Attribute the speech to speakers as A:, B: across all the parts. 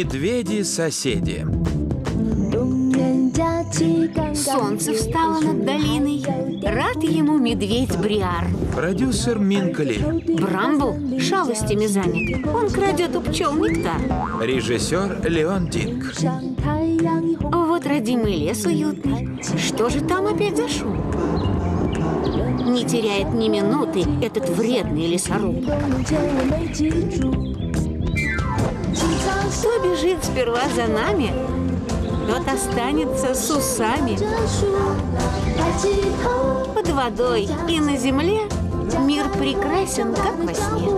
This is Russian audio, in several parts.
A: Медведи-соседи.
B: Солнце встало над долиной. Рад ему медведь Бриар.
A: Продюсер Минкали.
B: Брамбл шалостями занят. Он крадет у пчел нектар.
A: Режиссер Леон Динг.
B: Вот родимый лес уютный. Что же там опять за шум? Не теряет ни минуты этот вредный лесоруб. Кто бежит сперва за нами, тот останется с усами. Под водой и на земле мир прекрасен, как во сне.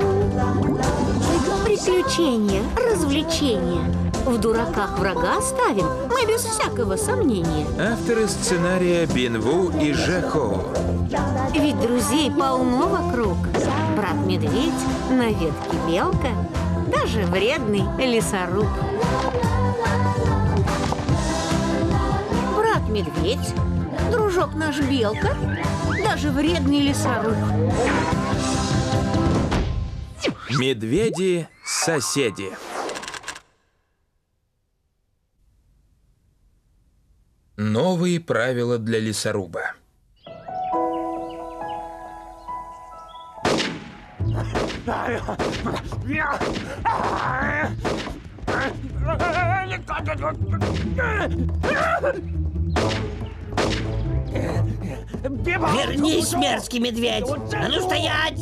B: Приключения, развлечения. В дураках врага ставим, мы без всякого сомнения.
A: Авторы сценария Бинву и Жехо.
B: Ведь друзей полно вокруг. Брат-медведь, на ветке белка, даже вредный лесоруб. Брат-медведь, дружок наш белка, даже вредный лесоруб.
A: Медведи-соседи. Новые правила для лесоруба.
C: Вернись, мерзкий медведь! А ну стоять!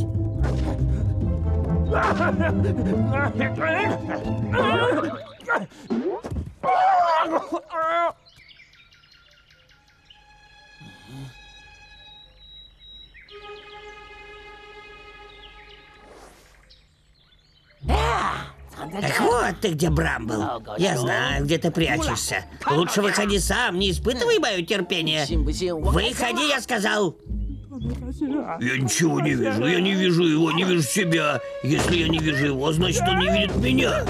C: Так вот ты где, Брамбл. Я знаю, где ты прячешься. Лучше выходи сам, не испытывай мое терпение. Выходи, я сказал.
D: Я ничего не вижу, я не вижу его, не вижу себя. Если я не вижу его, значит он не видит меня.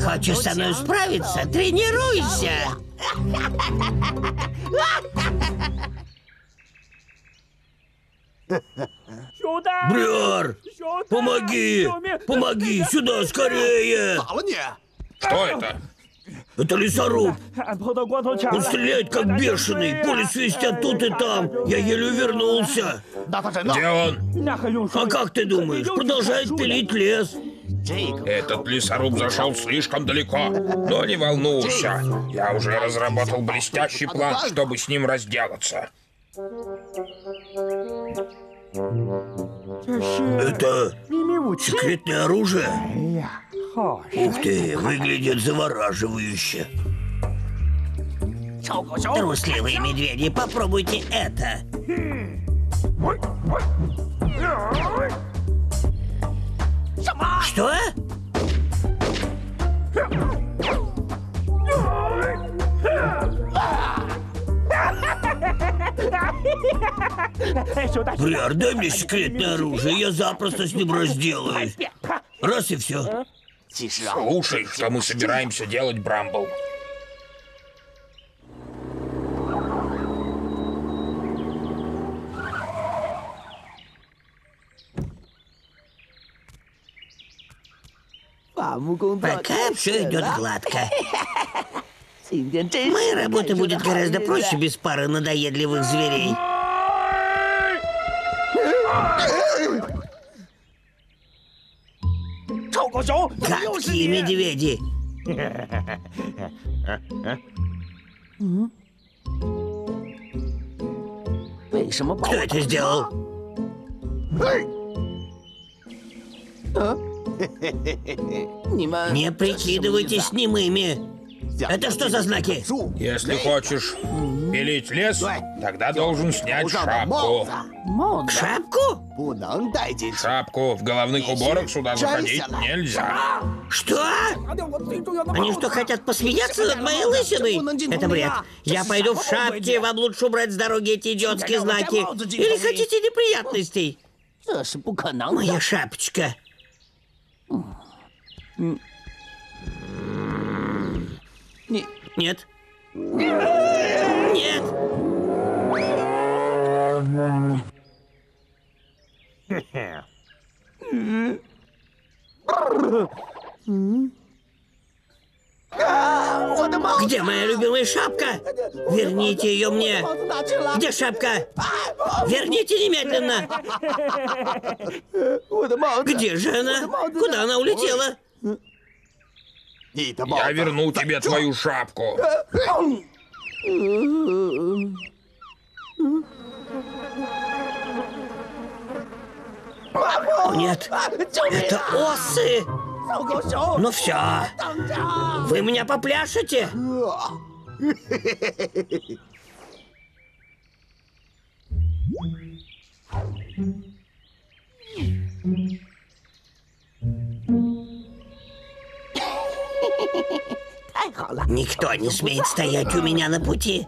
C: Хочешь со мной справиться? Тренируйся!
D: Бриар, помоги! Помоги, сюда, скорее!
A: Что это?
D: Это лесоруб. Он стреляет как бешеный. Пули свистят тут и там. Я еле увернулся.
A: Где он?
D: А как ты думаешь? Продолжает пилить лес.
A: Этот лесоруб зашел слишком далеко. Но не волнуйся. Я уже разработал блестящий план, чтобы с ним разделаться.
D: Это секретное оружие? Ух ты, выглядит завораживающе.
C: Трусливые медведи, попробуйте это. Что?
D: Бриар, дай мне секретное оружие, я запросто с ним разделаюсь. Раз и все.
A: Слушай, что мы собираемся делать, Брамбл.
C: Пока все идет гладко. Моя работа будет гораздо проще без пары надоедливых зверей. Гадкие медведи. Кто это сделал? Не прикидывайтесь немыми. Это что за знаки?
A: Если хочешь пилить лес, тогда должен снять шапку.
C: Шапку?
A: Шапку в головных уборах сюда заходить нельзя.
C: Что? Они что, хотят посмеяться над моей лысиной? Это бред. Я пойду в шапке, вам лучше убрать с дороги эти идиотские знаки. Или хотите неприятностей? Моя шапочка. Не, нет. Нет! Где моя любимая шапка? Верните ее мне! Где шапка? Верните немедленно! Где же она? Куда она улетела?
A: Я верну тебе твою шапку.
C: Нет, это осы! Ну все, вы меня попляшете? Thank you. Никто не смеет стоять у меня на пути.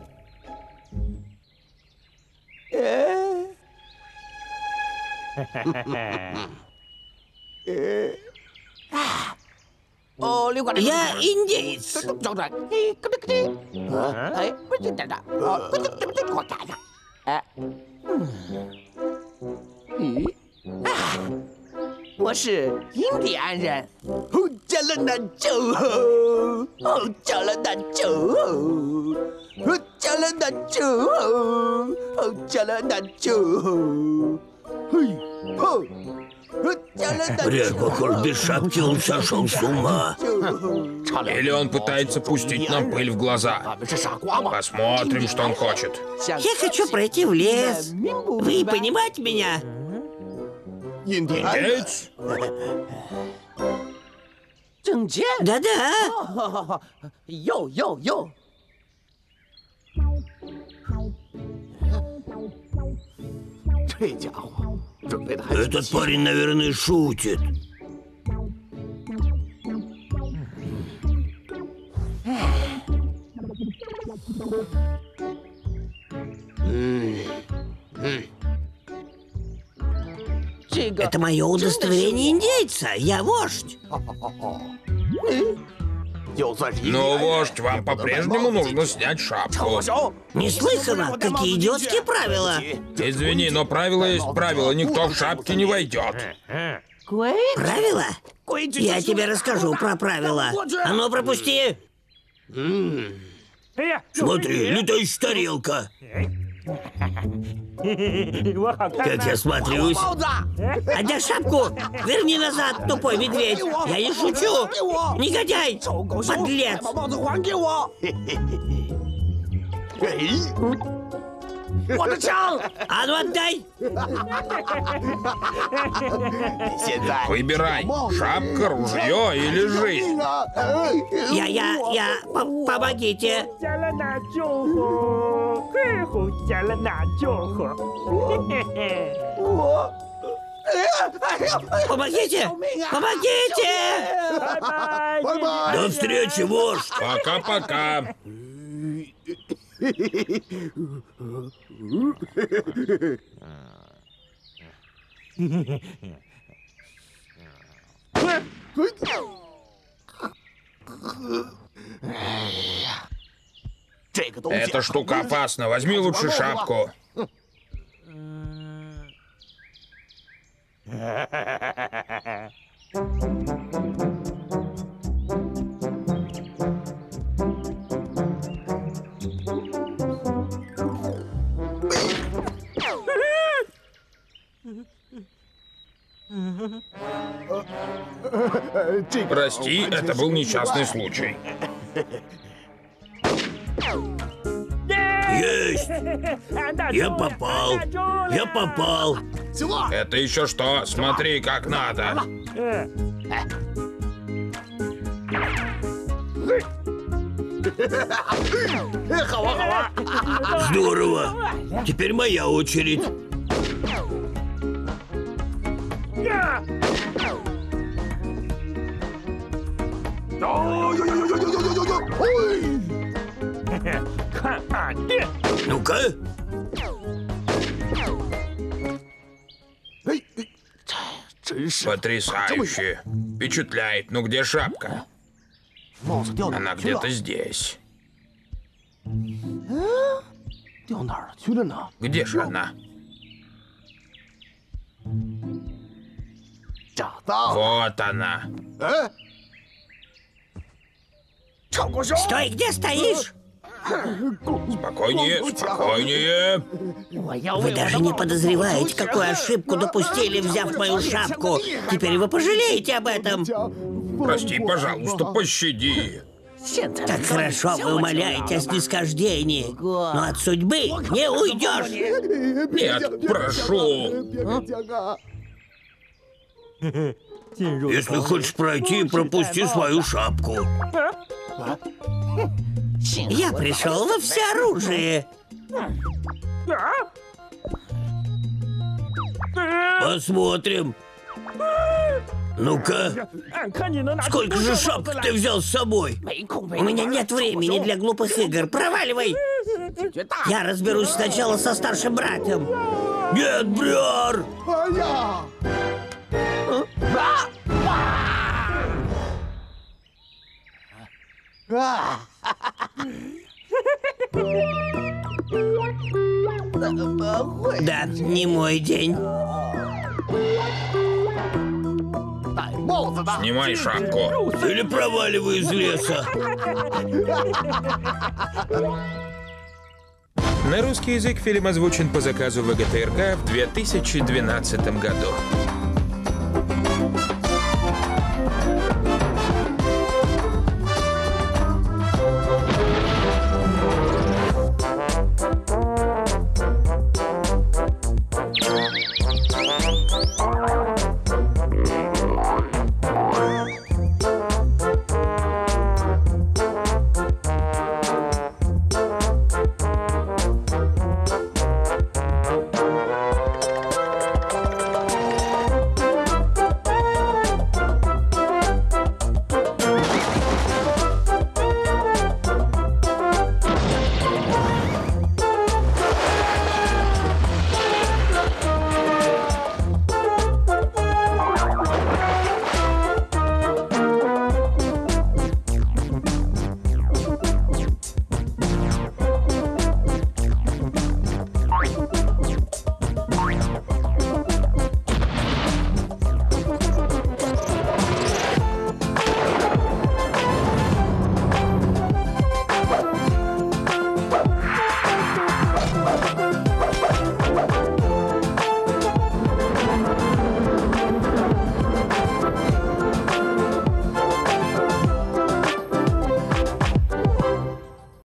C: Я индейец.
E: Я 我是印第安人。
D: Chala Nacho. Oh, шапки, он сошел с ума.
A: Или он пытается пустить нам пыль в глаза. Посмотрим, что он хочет.
C: Я хочу пройти в лес. Вы понимаете меня?
E: Индеец? Джинджи?
C: Да-да.
E: Йоу-йоу-йоу.
D: Этот парень, наверное, шутит.
C: Это мое удостоверение индейца. Я вождь.
A: Но,
E: ну,
A: вождь, вам по-прежнему нужно снять шапку.
C: Неслыханно, какие идиотские правила.
A: Извини, но правило есть правило, никто в шапке не войдет.
C: Правила? Я тебе расскажу про правила. А ну, пропусти.
D: Смотри, летающая тарелка. Как я смотрюсь?
C: Отдай шапку! Верни назад, тупой медведь! Я не шучу! Негодяй! Подлец!
E: Вот начал.
C: А ну отдай!
A: Выбирай, шапка, ружье или жизнь.
C: Я, я, я, помогите. Помогите! Помогите!
D: До встречи, вождь!
A: Пока-пока! Эта штука опасна. Возьми лучше шапку. Thank you. Прости, это был несчастный случай.
D: Есть! Я попал! Я попал!
A: Это еще что? Смотри, как надо!
D: Здорово! Теперь моя очередь.
C: Ну-ка.
A: Потрясающе. Впечатляет. Ну где шапка? Она
C: где-то здесь.
A: Где же она?
E: Вот она.
D: Стой, где стоишь?
E: Спокойнее, спокойнее.
D: Вы даже не подозреваете, какую ошибку допустили, взяв мою шапку. Теперь вы пожалеете об этом.
E: Прости, пожалуйста, пощади.
D: Так хорошо вы умоляете о снисхождении. Но от судьбы не уйдешь.
E: Нет, прошу.
C: Если хочешь пройти, пропусти свою шапку.
D: Я пришел во всеоружие.
C: Посмотрим. Ну-ка, сколько же шапок ты взял с собой?
D: У меня нет времени для глупых игр. Проваливай! Я разберусь сначала со старшим братом.
C: Нет, Брюар!
D: Да, не мой день.
E: Снимай шапку.
C: Или проваливай из леса.
A: На русский язык фильм озвучен по заказу ВГТРК в 2012 году.